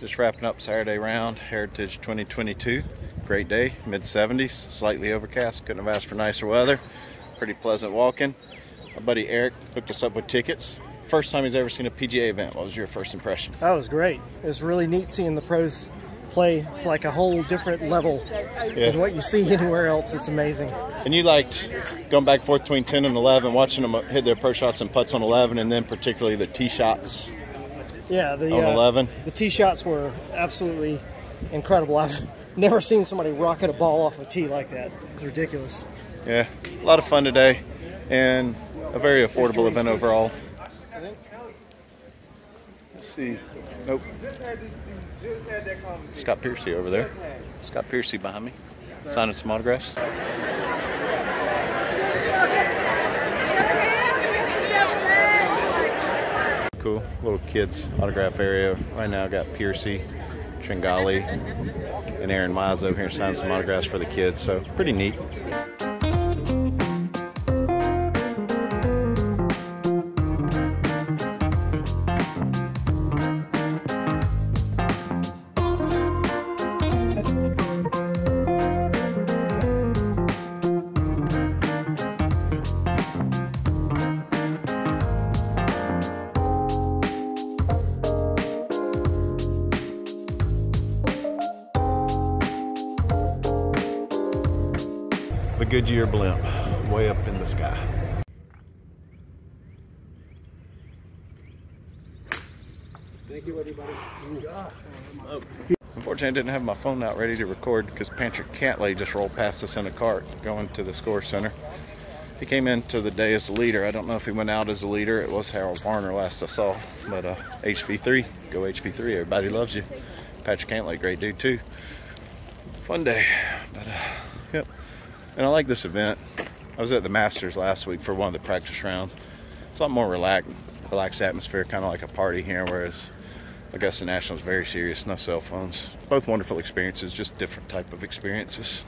Just wrapping up Saturday round, Heritage 2022. Great day, mid 70s, slightly overcast. Couldn't have asked for nicer weather. Pretty pleasant walking. My buddy Eric hooked us up with tickets. First time he's ever seen a PGA event. What was your first impression? That was great. It was really neat seeing the pros play. It's like a whole different level Yeah. than what you see anywhere else. It's amazing. And you liked going back and forth between 10 and 11, watching them hit their pro shots and putts on 11, and then particularly the tee shots Yeah, the on uh, 11. the tee shots were absolutely incredible. I've never seen somebody rocket a ball off a tee like that. It's ridiculous. Yeah, a lot of fun today, and a very affordable event overall. Let's see. Nope. Scott Piercy over there. Scott Piercy behind me, signing some autographs. Cool little kids autograph area. Right now, got Piercy, Tringale, and Aaron Miles over here signing some autographs for the kids. So pretty neat. The Goodyear blimp, way up in the sky. thank you everybody Unfortunately, I didn't have my phone out ready to record because Patrick Cantlay just rolled past us in a cart going to the score center. He came into the day as a leader. I don't know if he went out as a leader. It was Harold Varner last I saw. But uh, HV3, go HV3. Everybody loves you. Patrick Cantlay, great dude too. Fun day. But uh, yep. And I like this event. I was at the Masters last week for one of the practice rounds. It's a lot more relaxed, relaxed atmosphere, kind of like a party here, whereas Augusta National is very serious, no cell phones. Both wonderful experiences, just different type of experiences.